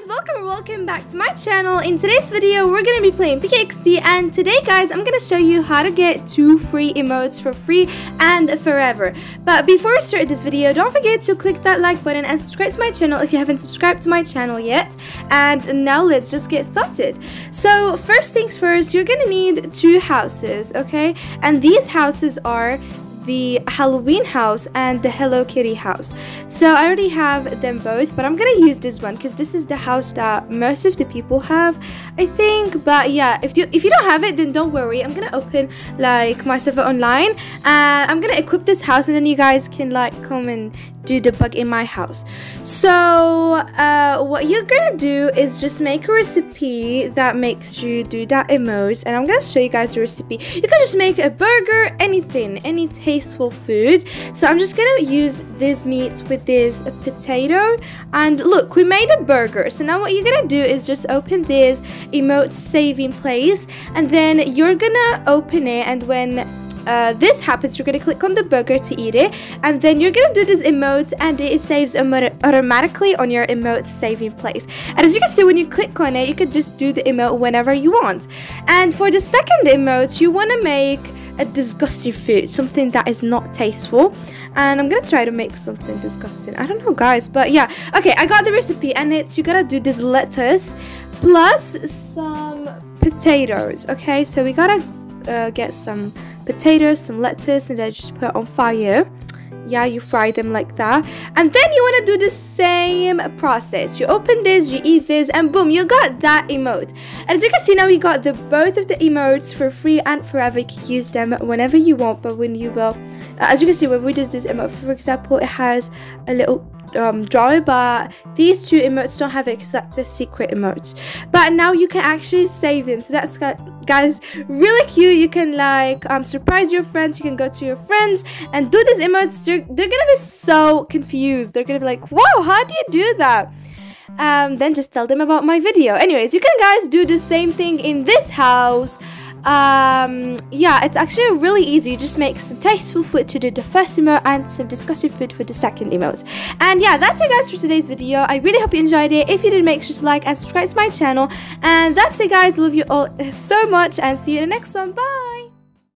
guys, welcome or welcome back to my channel. In today's video, we're going to be playing PKXD and today guys, I'm going to show you how to get two free emotes for free and forever. But before we start this video, don't forget to click that like button and subscribe to my channel if you haven't subscribed to my channel yet. And now let's just get started. So first things first, you're going to need two houses, okay? And these houses are the Halloween house and the Hello Kitty house. So I already have them both, but I'm gonna use this one because this is the house that most of the people have, I think. But yeah, if you if you don't have it, then don't worry. I'm gonna open like my server online and I'm gonna equip this house, and then you guys can like come and do the bug in my house. So uh, what you're gonna do is just make a recipe that makes you do that emote and I'm gonna show you guys the recipe. You can just make a burger, anything, any tasteful food. So I'm just gonna use this meat with this potato and look, we made a burger. So now what you're gonna do is just open this emote saving place and then you're gonna open it and when uh, this happens, you're gonna click on the burger to eat it, and then you're gonna do this emote, and it saves automatically on your emote saving place. And as you can see, when you click on it, you can just do the emote whenever you want. And for the second emote, you wanna make a disgusting food, something that is not tasteful. And I'm gonna try to make something disgusting. I don't know, guys, but yeah. Okay, I got the recipe, and it's you gotta do this lettuce plus some potatoes. Okay, so we gotta uh, get some potatoes, some lettuce, and then just put on fire. Yeah, you fry them like that. And then you want to do the same process. You open this, you eat this, and boom, you got that emote. And as you can see now, we got the both of the emotes for free and forever. You can use them whenever you want, but when you will. Uh, as you can see, when we do this emote, for example, it has a little um, drawing, but these two emotes don't have exact the secret emotes. But now you can actually save them. So that's got guys really cute. You can like um, surprise your friends. You can go to your friends and do these emotes. They're, they're gonna be so confused. They're gonna be like wow how do you do that? Um, then just tell them about my video. Anyways you can guys do the same thing in this house um yeah it's actually really easy. You just make some tasteful food to do the first emote and some disgusting food for the second emote and yeah that's it guys for today's video. I really hope you enjoyed it. If you did make sure to like and subscribe to my channel. And that's it guys. Love you all so much and see you in the next one. Bye